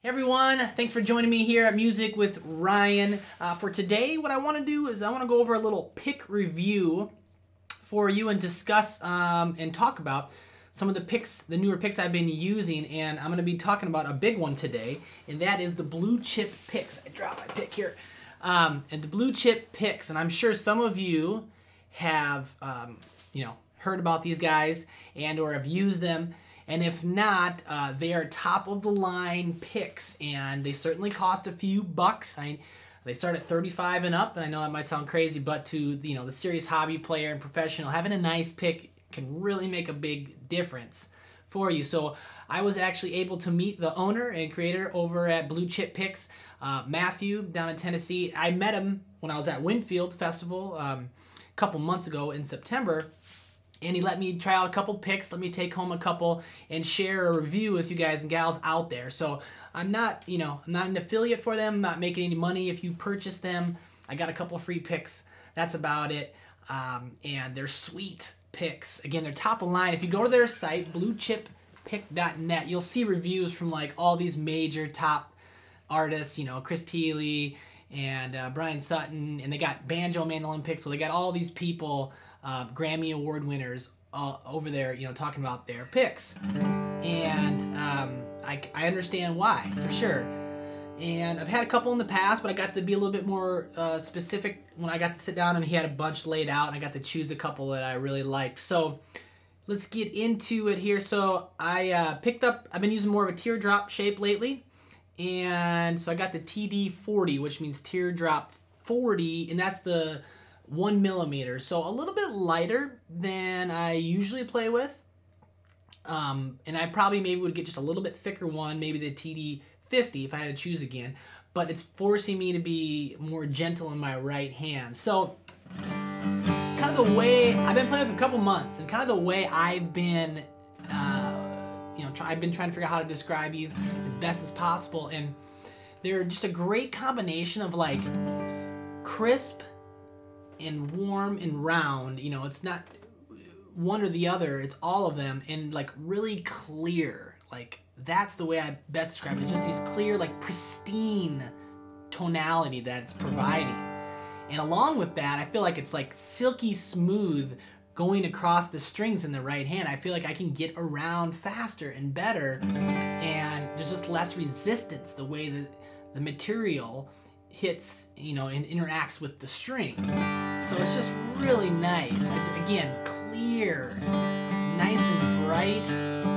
Hey everyone, thanks for joining me here at Music with Ryan. Uh, for today, what I want to do is I want to go over a little pick review for you and discuss um, and talk about some of the picks, the newer picks I've been using, and I'm going to be talking about a big one today, and that is the blue chip picks. I dropped my pick here. Um, and the blue chip picks, and I'm sure some of you have, um, you know, heard about these guys and or have used them. And if not, uh, they are top of the line picks, and they certainly cost a few bucks. I, they start at 35 and up, and I know that might sound crazy, but to you know the serious hobby player and professional, having a nice pick can really make a big difference for you. So I was actually able to meet the owner and creator over at Blue Chip Picks, uh, Matthew, down in Tennessee. I met him when I was at Winfield Festival um, a couple months ago in September and he let me try out a couple picks, let me take home a couple and share a review with you guys and gals out there. So I'm not, you know, I'm not an affiliate for them, I'm not making any money if you purchase them. I got a couple free picks. That's about it. Um, and they're sweet picks. Again, they're top of line. If you go to their site, bluechippick.net, you'll see reviews from like all these major top artists, you know, Chris Thile and uh, Bryan Sutton, and they got banjo mandolin picks. So they got all these people uh, Grammy Award winners uh, over there, you know, talking about their picks. And um, I, I understand why, for sure. And I've had a couple in the past, but I got to be a little bit more uh, specific when I got to sit down and he had a bunch laid out and I got to choose a couple that I really liked. So let's get into it here. So I uh, picked up, I've been using more of a teardrop shape lately. And so I got the TD40, which means teardrop 40, and that's the one millimeter. So a little bit lighter than I usually play with. Um, and I probably maybe would get just a little bit thicker one, maybe the TD50 if I had to choose again. But it's forcing me to be more gentle in my right hand. So kind of the way I've been playing for a couple months, and kind of the way I've been, uh, you know, try, I've been trying to figure out how to describe these as best as possible, and they're just a great combination of like crisp and warm and round. You know, it's not one or the other. It's all of them and like really clear. Like that's the way I best describe it. It's just these clear, like pristine tonality that it's providing. And along with that, I feel like it's like silky smooth going across the strings in the right hand. I feel like I can get around faster and better. And there's just less resistance the way that the material hits, you know, and interacts with the string. So it's just really nice. Again, clear, nice and bright.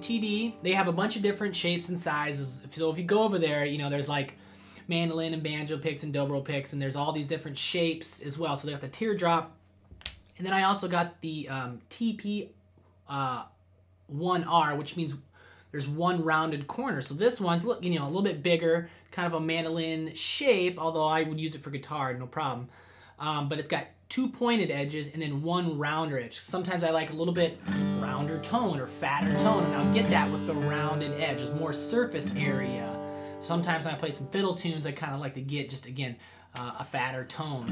The TD, they have a bunch of different shapes and sizes. So if you go over there, you know, there's like mandolin and banjo picks and dobro picks, and there's all these different shapes as well. So they got the teardrop, and then I also got the um, TP uh, 1R, which means there's one rounded corner. So this one, look, you know, a little bit bigger, kind of a mandolin shape, although I would use it for guitar, no problem. Um, but it's got two pointed edges and then one rounder edge. Sometimes I like a little bit rounder tone or fatter tone, and I'll get that with the rounded edge. There's more surface area. Sometimes when I play some fiddle tunes, I kind of like to get just, again, uh, a fatter tone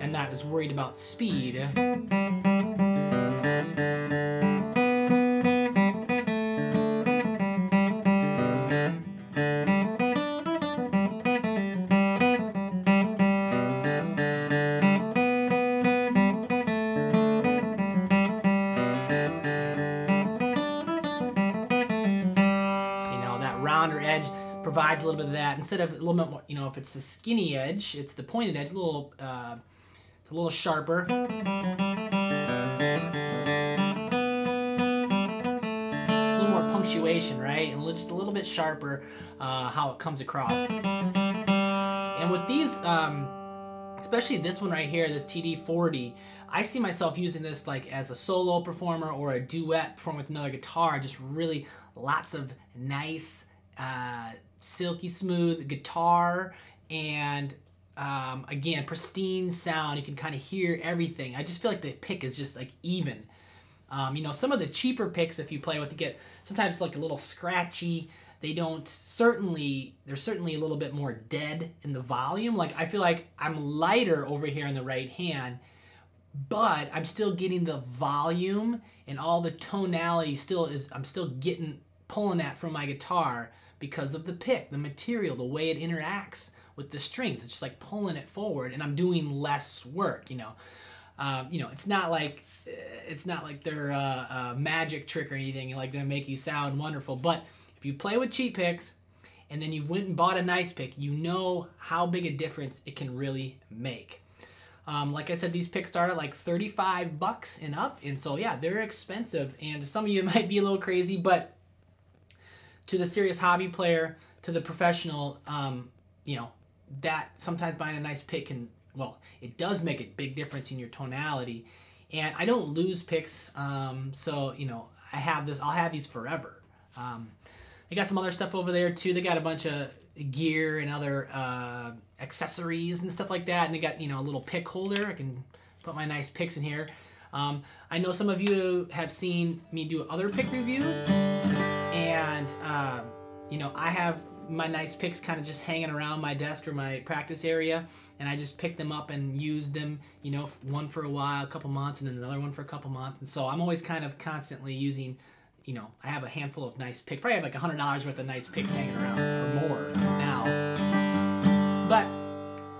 and not as worried about speed. Rounder edge provides a little bit of that. Instead of a little bit more, you know, if it's the skinny edge, it's the pointed edge, a little, uh, a little sharper. A little more punctuation, right? And just a little bit sharper uh, how it comes across. And with these, um, especially this one right here, this TD40, I see myself using this like as a solo performer or a duet perform with another guitar. Just really lots of nice uh, silky smooth guitar and um, again pristine sound you can kind of hear everything i just feel like the pick is just like even Um, you know, some of the cheaper picks, if you play with, you get sometimes like a little scratchy. They don't certainly. They're certainly a little bit more dead in the volume. Like I feel like I'm lighter over here in the right hand, but I'm still getting the volume and all the tonality. Still is. I'm still getting pulling that from my guitar because of the pick, the material, the way it interacts with the strings. It's just like pulling it forward, and I'm doing less work. You know. Um, you know, it's not like it's not like they're a, a magic trick or anything like gonna make you sound wonderful. But if you play with cheap picks and then you went and bought a nice pick, you know how big a difference it can really make. Um, like I said, these picks start at like 35 bucks and up, and so yeah, they're expensive. And some of you might be a little crazy, but to the serious hobby player, to the professional, um, you know, that sometimes buying a nice pick can well, it does make a big difference in your tonality. And I don't lose picks, um, so you know I have this. I'll have these forever. Um, they got some other stuff over there too. They got a bunch of gear and other uh, accessories and stuff like that. And they got you know a little pick holder. I can put my nice picks in here. Um, I know some of you have seen me do other pick reviews, uh, you know I have my nice picks kind of just hanging around my desk or my practice area and i just pick them up and use them you know one for a while a couple months and then another one for a couple months and so i'm always kind of constantly using you know i have a handful of nice picks probably have like a hundred dollars worth of nice picks hanging around or more now. But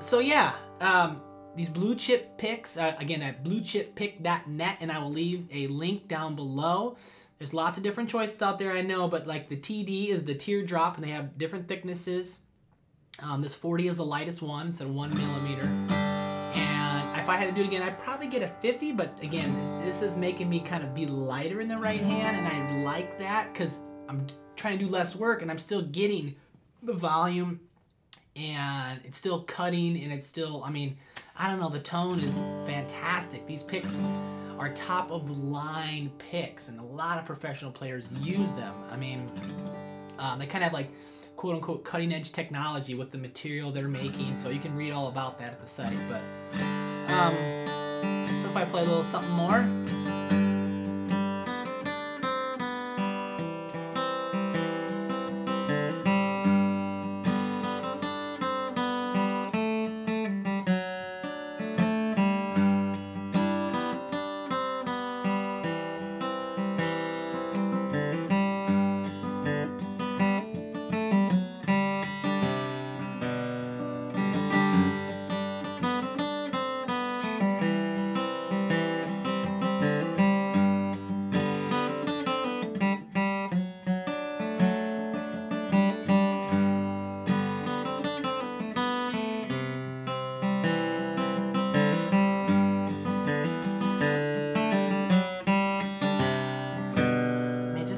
so yeah um, these blue chip picks uh, again at bluechippick.net and i will leave a link down below there's lots of different choices out there, I know, but like the TD is the teardrop, and they have different thicknesses. Um, this 40 is the lightest one, it's a one millimeter. And if I had to do it again, I'd probably get a 50, but again, this is making me kind of be lighter in the right hand, and I like that because I'm trying to do less work, and I'm still getting the volume, and it's still cutting, and it's still, I mean, I don't know, the tone is fantastic. These picks are top of the line picks, and a lot of professional players use them. I mean, um, they kind of have like quote unquote cutting edge technology with the material they're making, so you can read all about that at the site. But um, so if I play a little something more.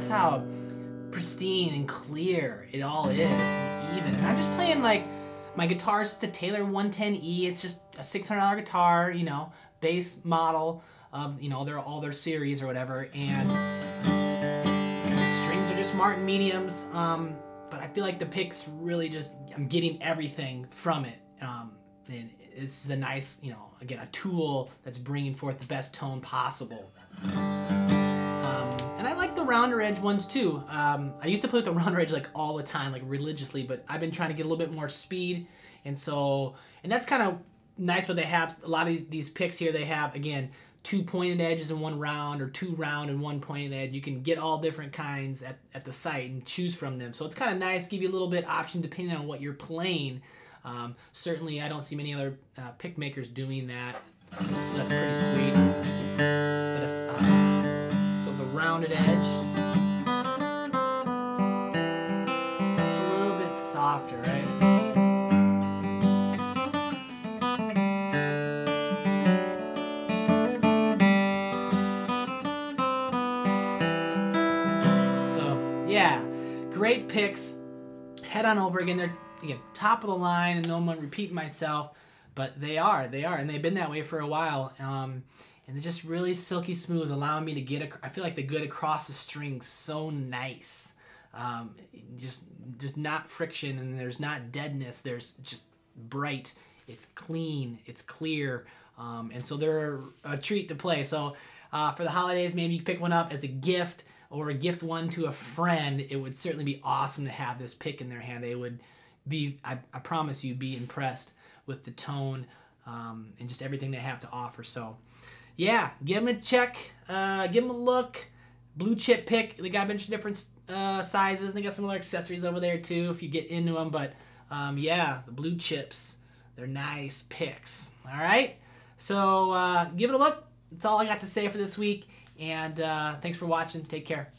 How pristine and clear it all is and even. And I'm just playing like my guitar is just a Taylor 110E. It's just a $600 guitar, you know, base model of you know their all their series or whatever, and strings are just Martin mediums. Um, but I feel like the picks really just I'm getting everything from it. Um, and this is a nice, you know, again a tool that's bringing forth the best tone possible. Rounder edge ones too. Um, I used to play with the rounder edge like all the time, like religiously, but I've been trying to get a little bit more speed, and so and that's kind of nice. What they have a lot of these these picks here, they have again two pointed edges in one round or two round and one pointed edge. You can get all different kinds at, at the site and choose from them. So it's kind of nice, give you a little bit option depending on what you're playing. Um, certainly, I don't see many other uh, pick makers doing that, so that's pretty sweet. But if, uh, so the rounded edge, picks. Head on over again. They're again top of the line, and no one repeating myself, but they are, they are, and they've been that way for a while. Um, and they're just really silky smooth, allowing me to get. Ac- I feel like they get across the string so nice. Um, just, just not friction, and there's not deadness. There's just bright. It's clean. It's clear. Um, and so they're a treat to play. So uh, for the holidays. Maybe you pick one up as a gift or a gift one to a friend. It would certainly be awesome to have this pick in their hand. They would be, I, I promise you, be impressed with the tone um, and just everything they have to offer. So, yeah, give them a check, uh, give them a look. Blue chip pick. They got a bunch of different uh, sizes. And they got some other accessories over there too if you get into them. But um, yeah, the blue chips, they're nice picks. All right, so uh, give it a look. That's all I got to say for this week. And uh, thanks for watching. Take care.